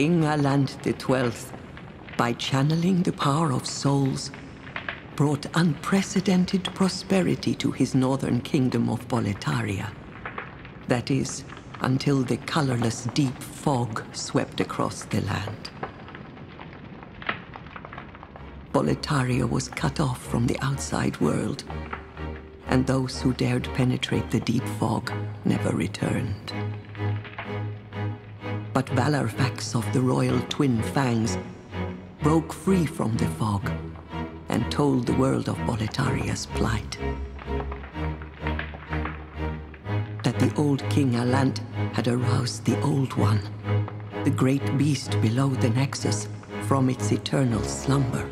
King Allant XII, by channeling the power of souls, brought unprecedented prosperity to his northern kingdom of Boletaria. That is, until the colorless deep fog swept across the land. Boletaria was cut off from the outside world, and those who dared penetrate the deep fog never returned. But Vallarfax of the royal twin fangs broke free from the fog and told the world of Boletaria's plight. That the old King Allant had aroused the Old One, the great beast below the Nexus, from its eternal slumber,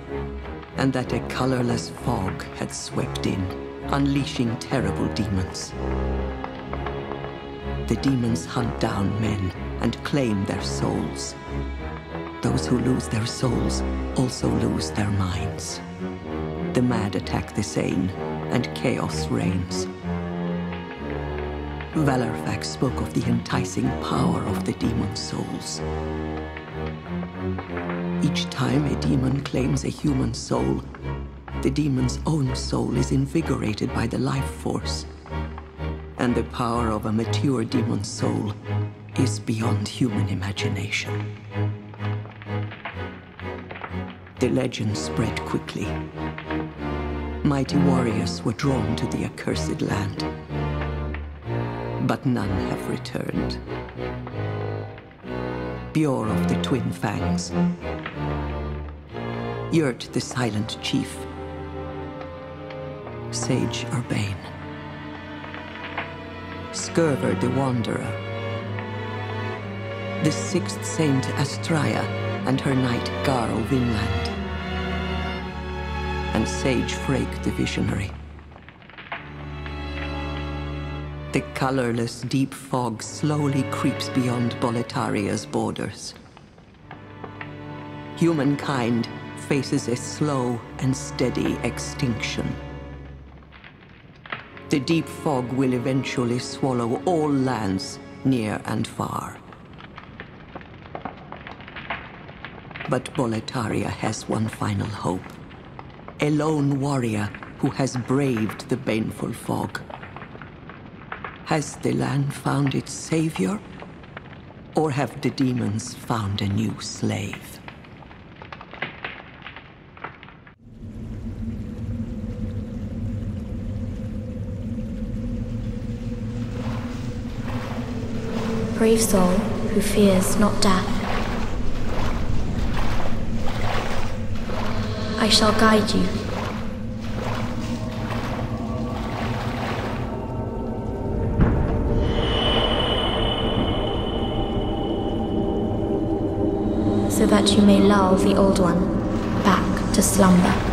and that a colorless fog had swept in, unleashing terrible demons. The demons hunt down men and claim their souls. Those who lose their souls also lose their minds. The mad attack the sane, and chaos reigns. Vallarfax spoke of the enticing power of the demon souls. Each time a demon claims a human soul, the demon's own soul is invigorated by the life force. And the power of a mature demon soul is beyond human imagination. The legend spread quickly. Mighty warriors were drawn to the accursed land. But none have returned. Biorr of the Twin Fangs. Yurt the Silent Chief. Sage Urbain. Scirvir the Wanderer. The Sixth Saint Astraea and her knight Garl Vinland. And Sage Freke the Visionary. The colorless deep fog slowly creeps beyond Boletaria's borders. Humankind faces a slow and steady extinction. The deep fog will eventually swallow all lands near and far. But Boletaria has one final hope. A lone warrior who has braved the baneful fog. Has the land found its savior? Or have the demons found a new slave? Brave soul who fears not death. I shall guide you. So that you may lull the old one back to slumber.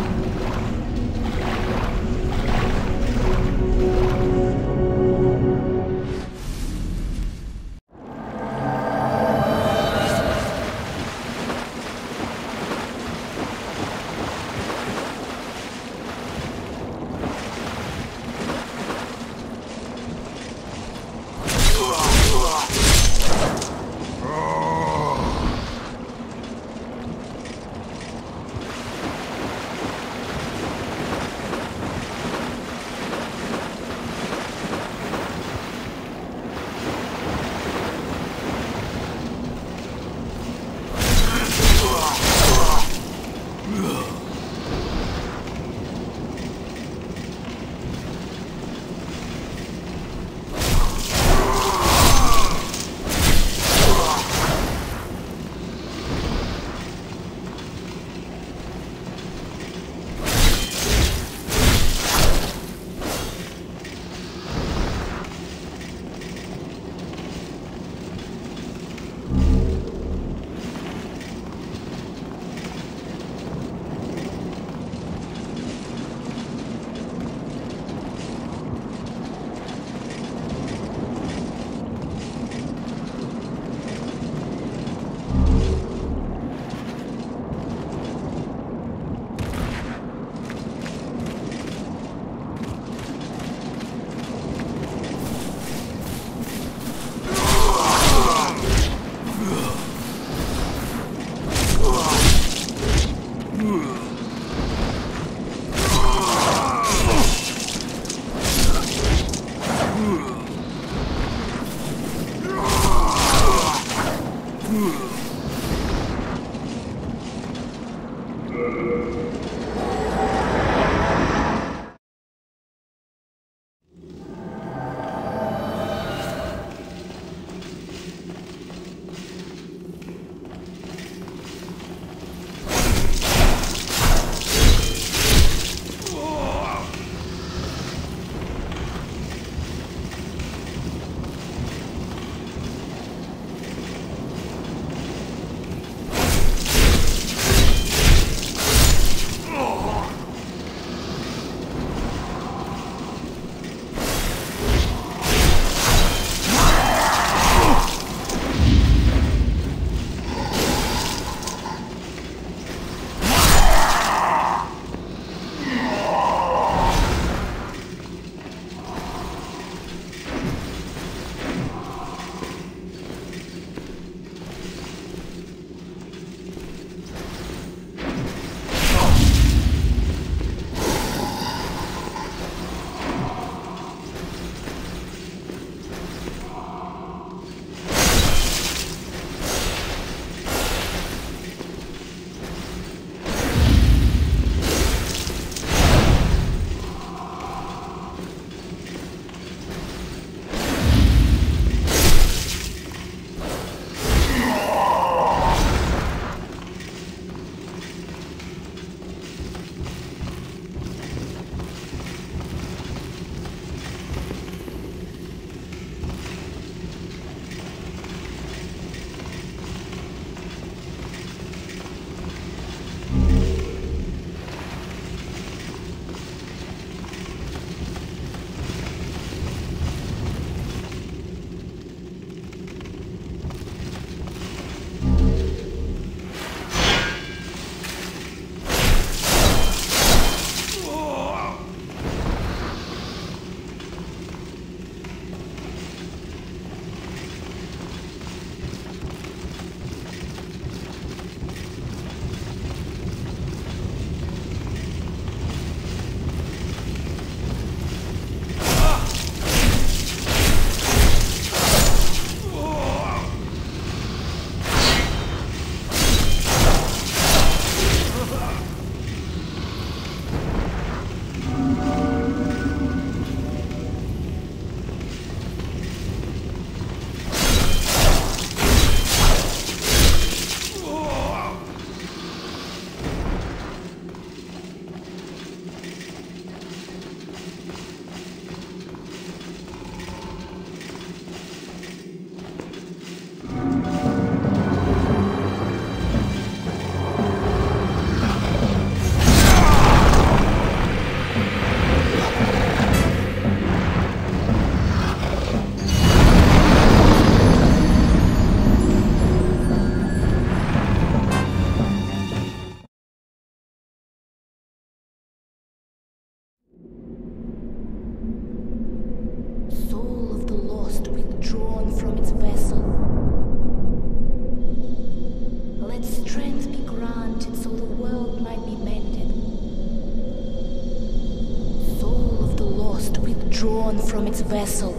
Vessel.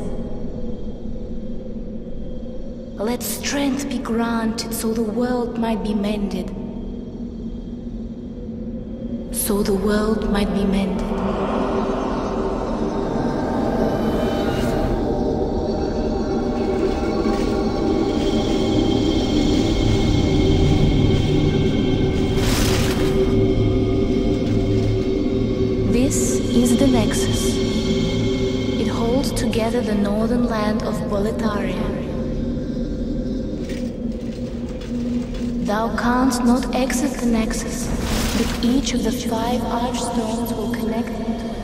Let strength be granted so the world might be mended. So the world might be mended. Exit the Nexus, but each of the five archstones will connect The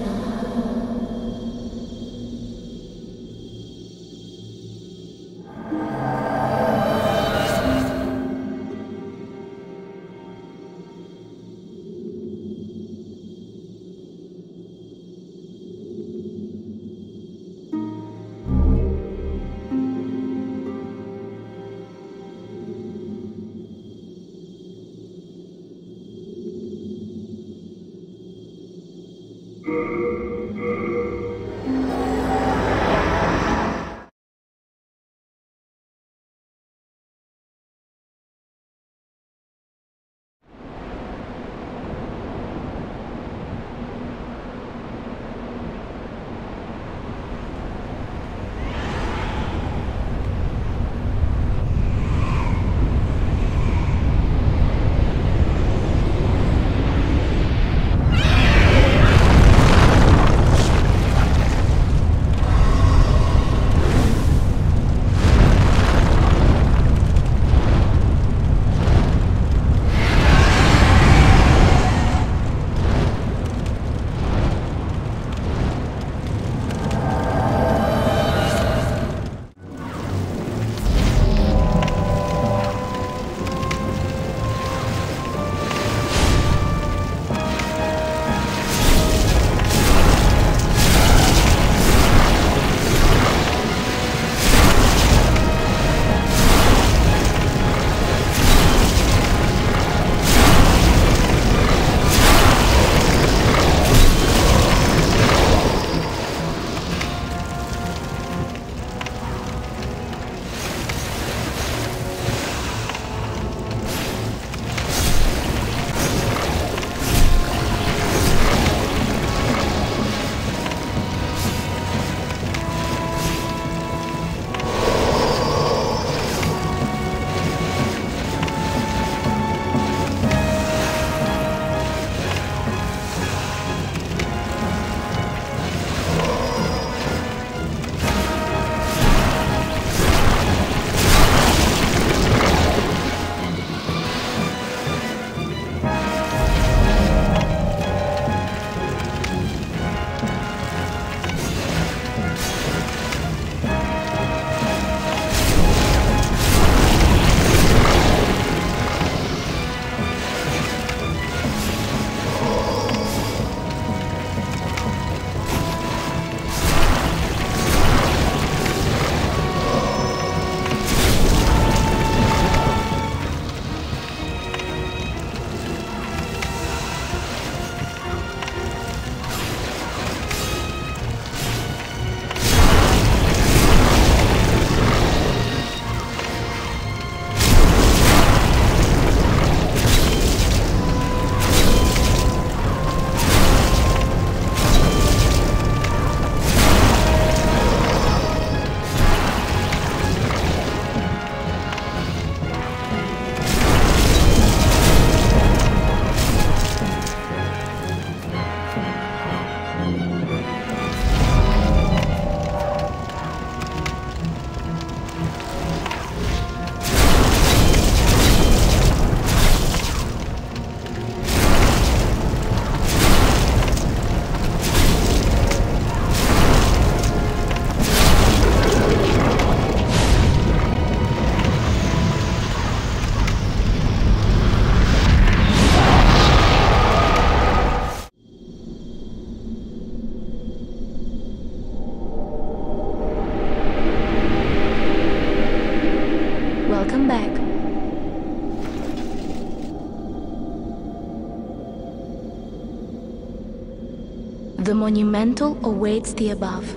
monumental awaits the above.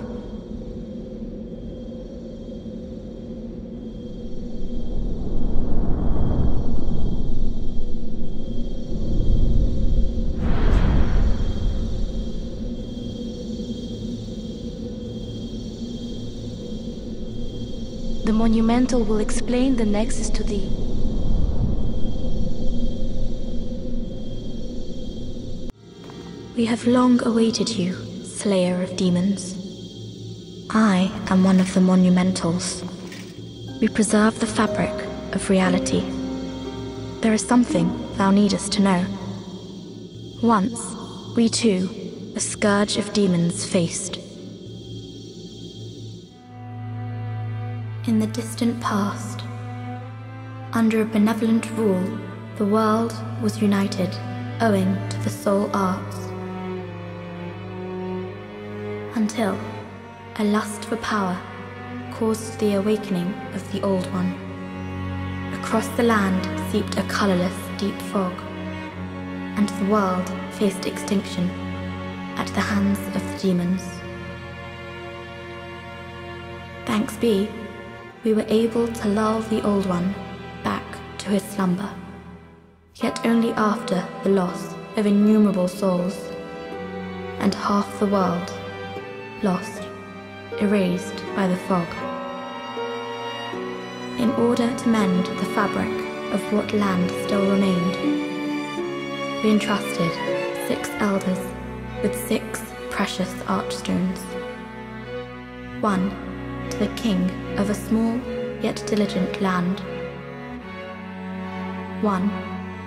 The monumental will explain the nexus to thee. We have long awaited you, Slayer of Demons. I am one of the Monumentals. We preserve the fabric of reality. There is something thou needest to know. Once, we too, a scourge of demons faced. In the distant past, under a benevolent rule, the world was united owing to the soul arts. Until a lust for power caused the awakening of the Old One. Across the land seeped a colorless, deep fog, and the world faced extinction at the hands of the demons. Thanks be, we were able to lull the Old One back to his slumber, yet only after the loss of innumerable souls, and half the world lost, erased by the fog. In order to mend the fabric of what land still remained, we entrusted six elders with six precious archstones. One to the king of a small yet diligent land. One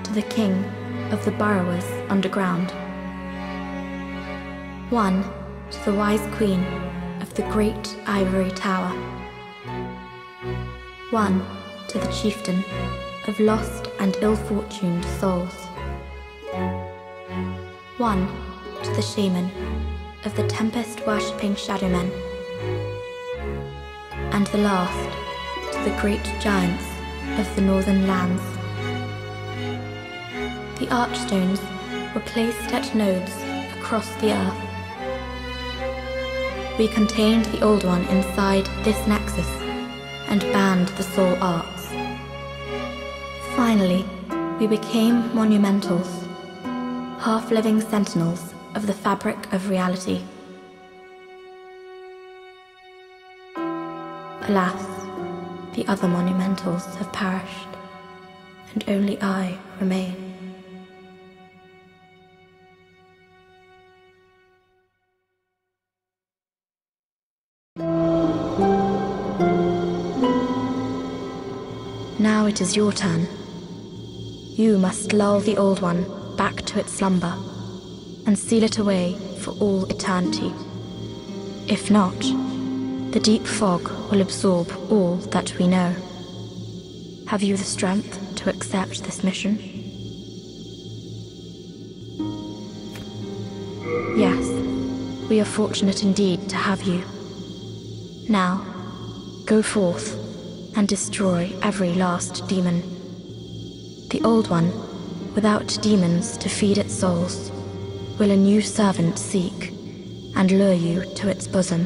to the king of the burrowers underground. One to the wise queen of the great ivory tower. One to the chieftain of lost and ill-fortuned souls. One to the shaman of the tempest-worshipping shadowmen. And the last to the great giants of the northern lands. The archstones were placed at nodes across the earth. We contained the Old One inside this nexus and banned the soul arts. Finally, we became monumentals, half-living sentinels of the fabric of reality. Alas, the other monumentals have perished, and only I remain. Now it is your turn. You must lull the Old One back to its slumber and seal it away for all eternity. If not, the deep fog will absorb all that we know. Have you the strength to accept this mission? Yes, we are fortunate indeed to have you. Now, go forth and destroy every last demon. The Old One, without demons to feed its souls, will a new servant seek and lure you to its bosom.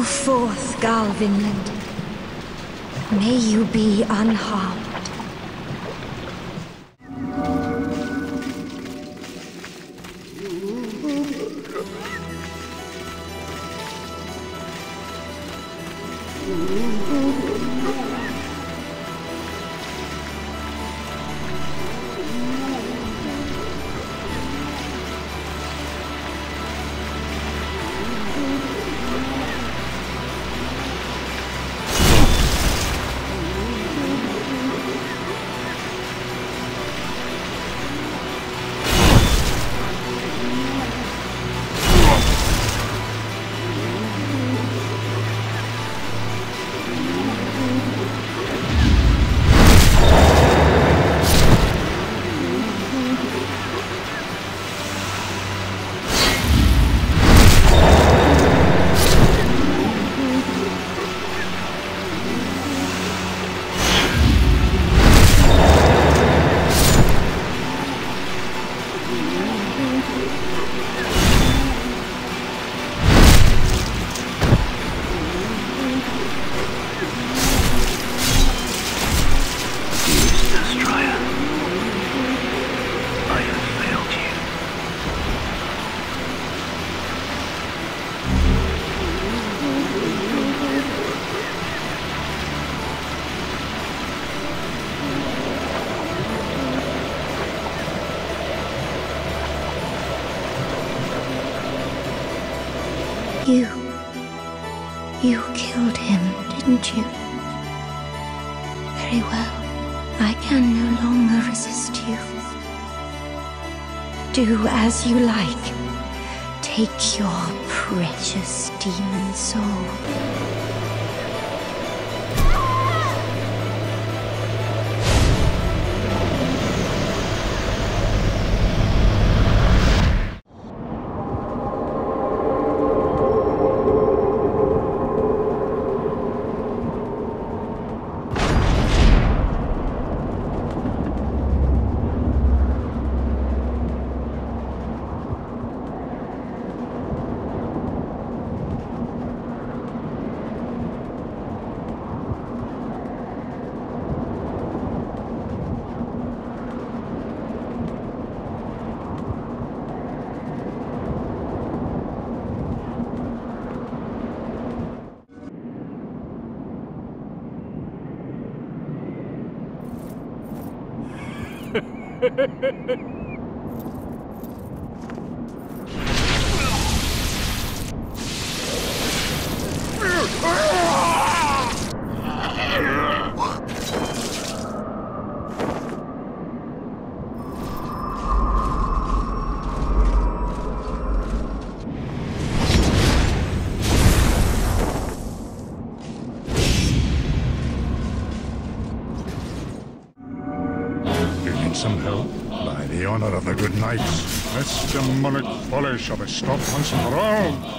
Go forth, Garl Vinland. May you be unharmed. Do as you like. Take your precious demon soul. Demonic folly shall be stopped once and for all.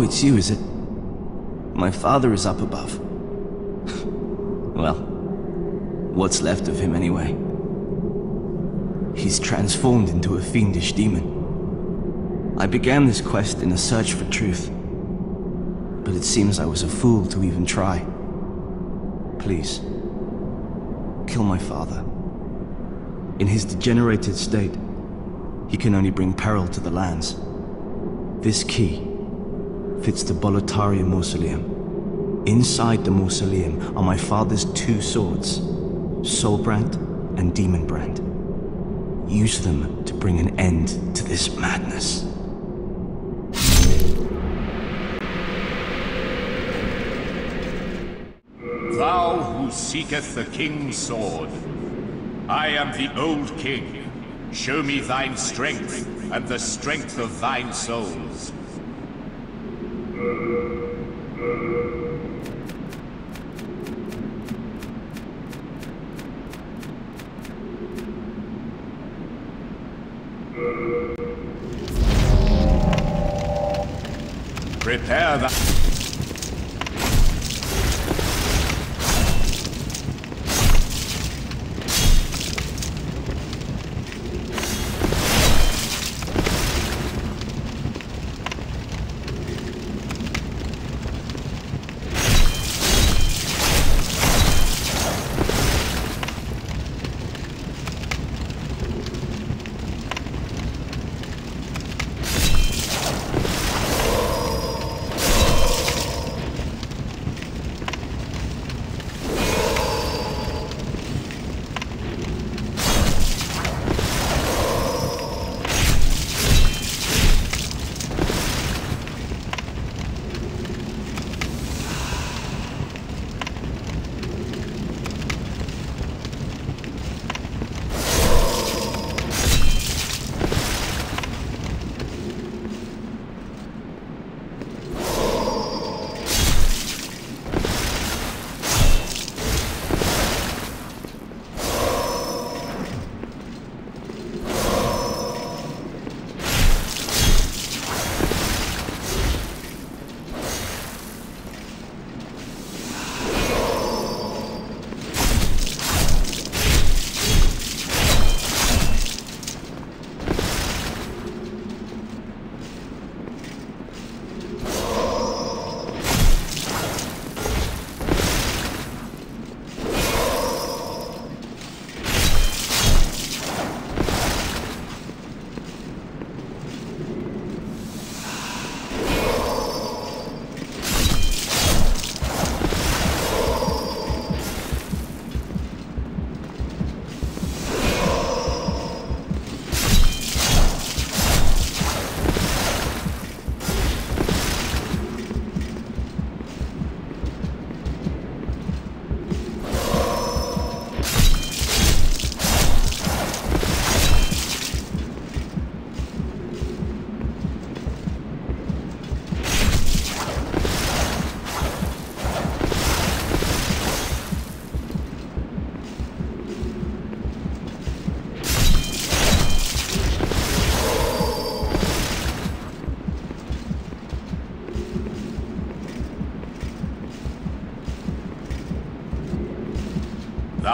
Oh, it's you, is it? My father is up above. well, what's left of him anyway? He's transformed into a fiendish demon. I began this quest in a search for truth. But it seems I was a fool to even try. Please, kill my father. In his degenerated state, he can only bring peril to the lands. This key fits the Boletaria mausoleum. Inside the mausoleum are my father's two swords, Soulbrand and Demonbrand. Use them to bring an end to this madness. Thou who seeketh the king's sword, I am the old king. Show me thine strength and the strength of thine souls. Prepare the...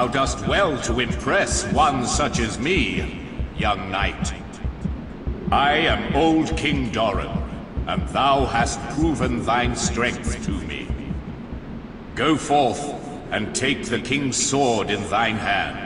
Thou dost well to impress one such as me, young knight. I am old King Doran, and thou hast proven thine strength to me. Go forth and take the king's sword in thine hand.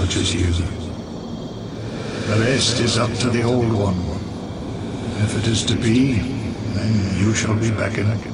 Such as you. The rest is up to the Old One. If it is to be, then you shall be beckoned. Old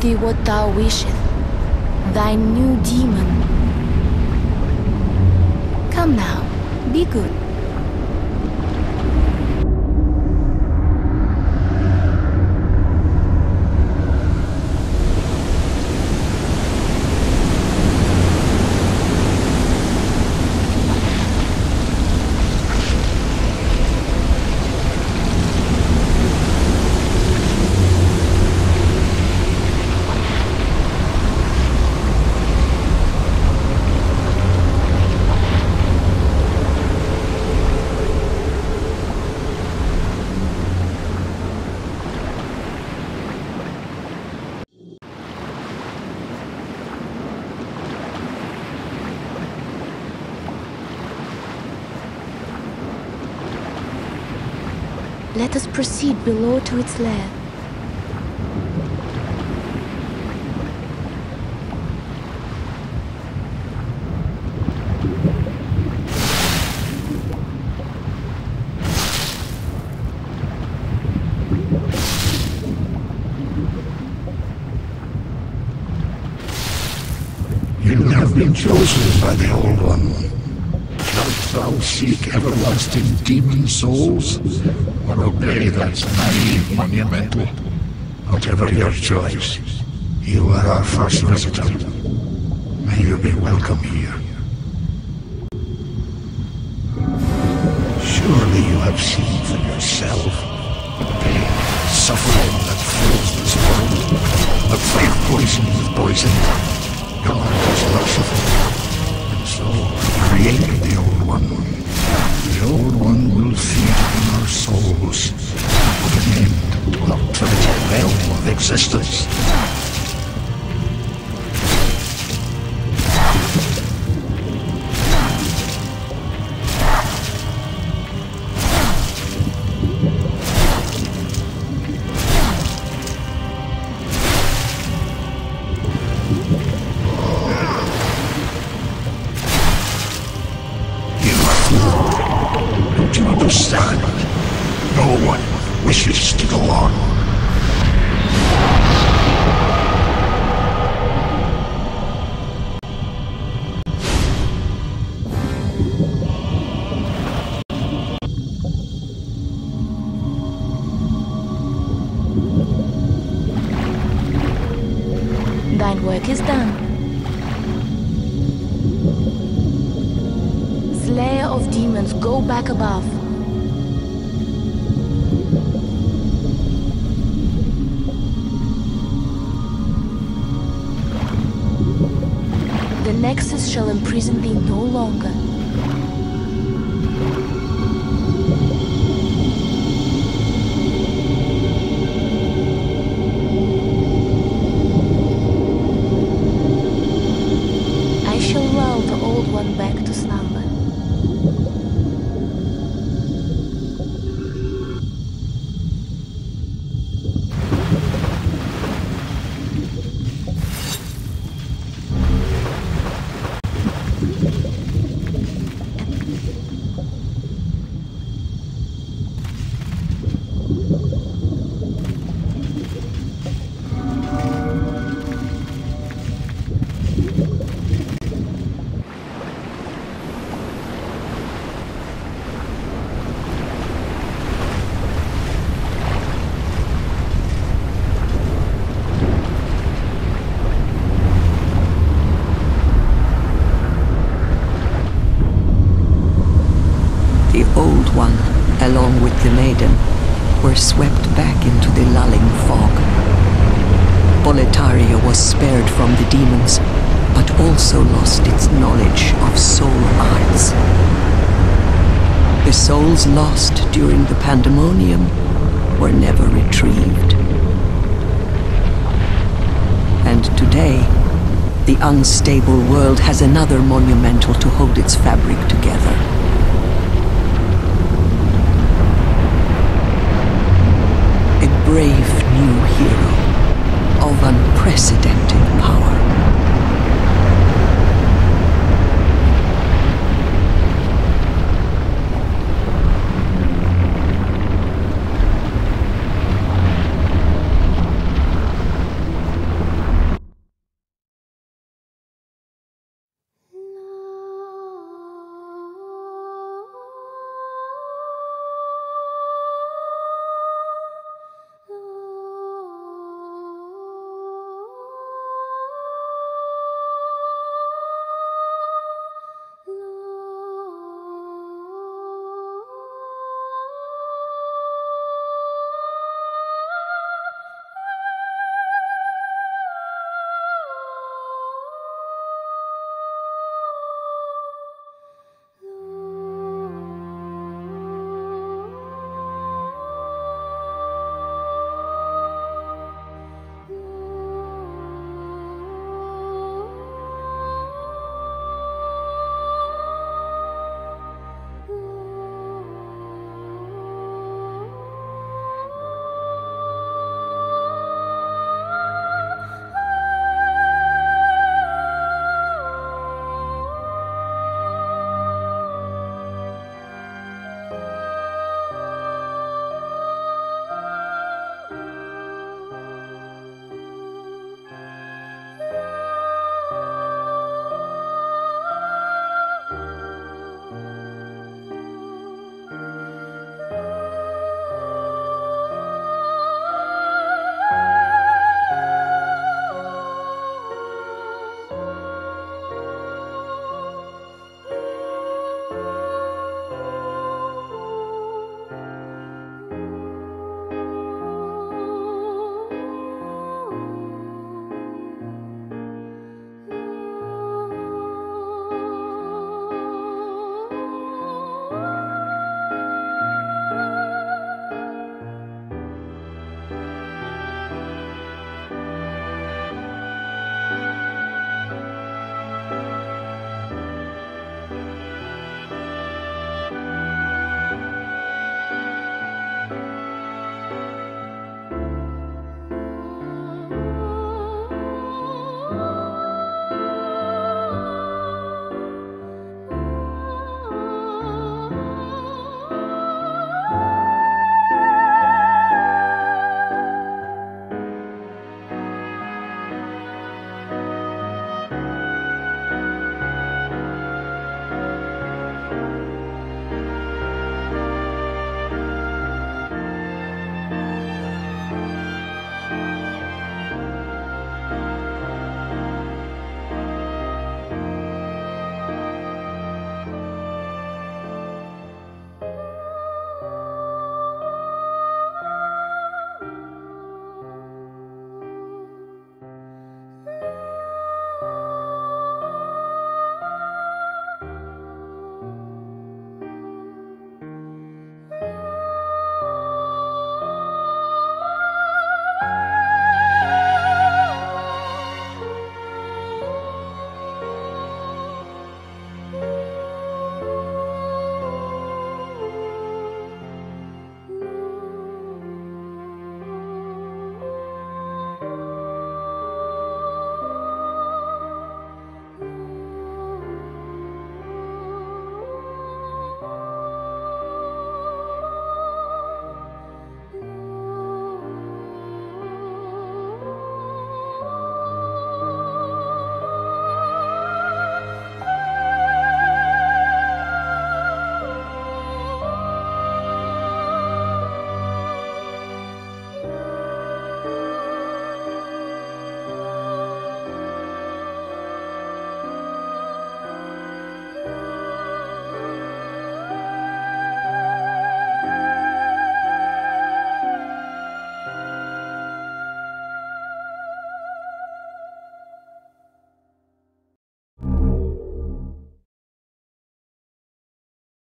thee what thou wishest, thy new demon. Come now, be good. Let below to its lair. You have been chosen by the Old One. Shalt thou seek everlasting demon souls, obey that naive monumental? Whatever your choice, you are our first visitor. May you be welcome here. Surely you have seen for yourself the pain, suffering that fills this world. The faith poison is poisoned. Along with the Maiden, were swept back into the lulling fog. Boletaria was spared from the demons, but also lost its knowledge of soul arts. The souls lost during the pandemonium were never retrieved. And today, the unstable world has another monumental to hold its fabric together. A brave new hero of unprecedented power.